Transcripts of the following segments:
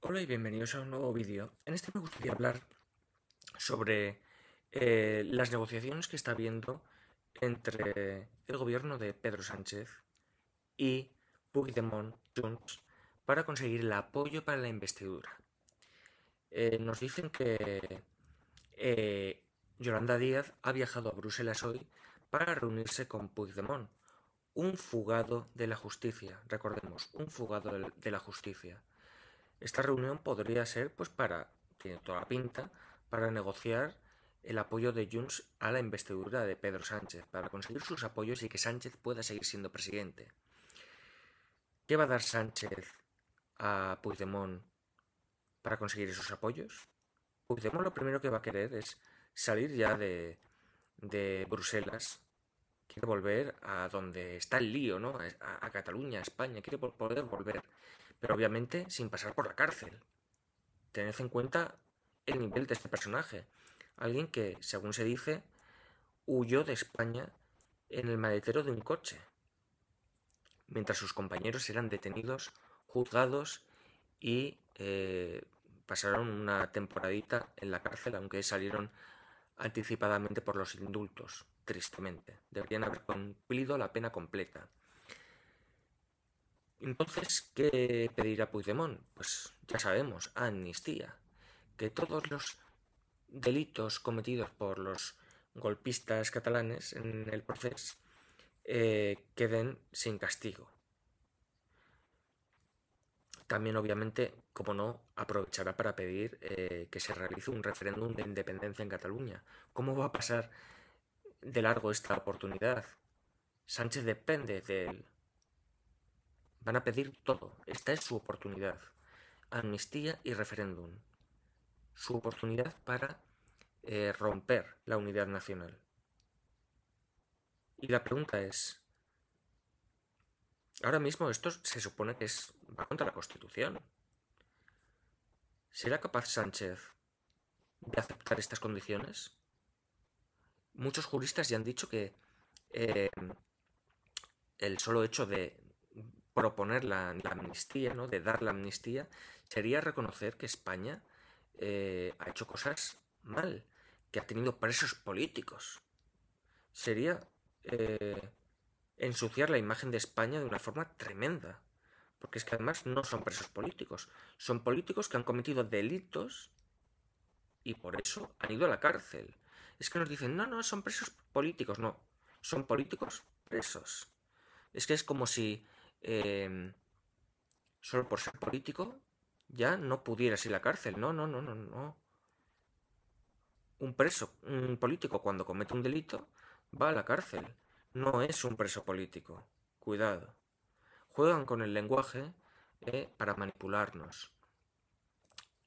Hola y bienvenidos a un nuevo vídeo. En este me gustaría hablar sobre eh, las negociaciones que está habiendo entre el gobierno de Pedro Sánchez y Puigdemont Junts para conseguir el apoyo para la investidura. Eh, nos dicen que eh, Yolanda Díaz ha viajado a Bruselas hoy para reunirse con Puigdemont, un fugado de la justicia, recordemos, un fugado de la justicia. Esta reunión podría ser, pues, para, tiene toda la pinta, para negociar el apoyo de Junts a la investidura de Pedro Sánchez, para conseguir sus apoyos y que Sánchez pueda seguir siendo presidente. ¿Qué va a dar Sánchez a Puigdemont para conseguir esos apoyos? Puigdemont lo primero que va a querer es salir ya de, de Bruselas, quiere volver a donde está el lío, ¿no? A, a Cataluña, a España, quiere poder volver pero obviamente sin pasar por la cárcel. Tened en cuenta el nivel de este personaje. Alguien que, según se dice, huyó de España en el maletero de un coche, mientras sus compañeros eran detenidos, juzgados y eh, pasaron una temporadita en la cárcel, aunque salieron anticipadamente por los indultos, tristemente. Deberían haber cumplido la pena completa. Entonces, ¿qué pedirá Puigdemont? Pues ya sabemos, amnistía. Que todos los delitos cometidos por los golpistas catalanes en el proceso eh, queden sin castigo. También, obviamente, como no, aprovechará para pedir eh, que se realice un referéndum de independencia en Cataluña. ¿Cómo va a pasar de largo esta oportunidad? Sánchez depende del Van a pedir todo. Esta es su oportunidad. Amnistía y referéndum. Su oportunidad para eh, romper la unidad nacional. Y la pregunta es, ahora mismo esto se supone que es, va contra la Constitución. ¿Será capaz Sánchez de aceptar estas condiciones? Muchos juristas ya han dicho que eh, el solo hecho de, proponer la, amnistía, ¿no? de dar la amnistía, sería reconocer que España eh, ha hecho cosas mal, que ha tenido presos políticos. Sería eh, ensuciar la imagen de España de una forma tremenda. Porque es que además no son presos políticos, son políticos que han cometido delitos y por eso han ido a la cárcel. Es que nos dicen, no, no, son presos políticos, no, son políticos presos. Es que es como si Em, solo por ser político ya no pudieras ir a la cárcel. No, no, no, no, no. Un preso, un político cuando comete un delito va a la cárcel. No es un preso político. Cuidado. Juegan con el lenguaje eh, para manipularnos.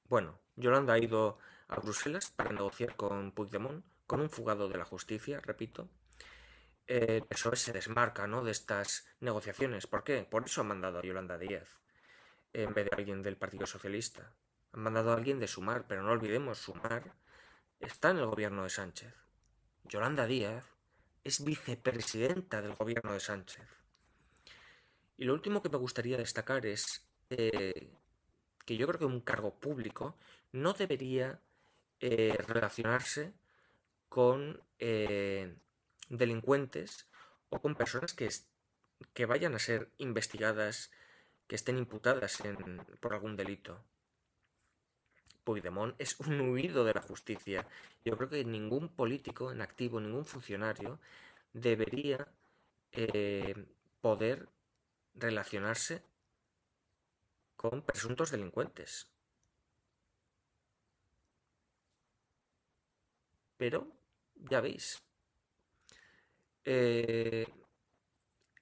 Bueno, Yolanda ha ido a Bruselas para negociar con Puigdemont, con un fugado de la justicia, repito, el PSOE se desmarca ¿no? de estas negociaciones. ¿Por qué? Por eso han mandado a Yolanda Díaz en vez de alguien del Partido Socialista. Han mandado a alguien de Sumar, pero no olvidemos, Sumar está en el gobierno de Sánchez. Yolanda Díaz es vicepresidenta del gobierno de Sánchez. Y lo último que me gustaría destacar es eh, que yo creo que un cargo público no debería eh, relacionarse con eh, delincuentes o con personas que, que vayan a ser investigadas, que estén imputadas por algún delito. Puigdemont es un huido de la justicia. Yo creo que ningún político en activo, ningún funcionario debería eh, poder relacionarse con presuntos delincuentes. Pero, ya veis, eh,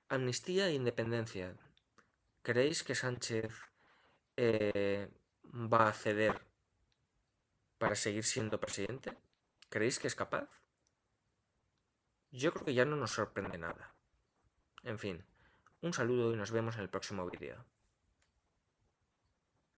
amnistía e independencia. ¿Creéis que Sánchez eh, va a ceder para seguir siendo presidente? ¿Creéis que es capaz? Yo creo que ya no nos sorprende nada. En fin, un saludo y nos vemos en el próximo vídeo.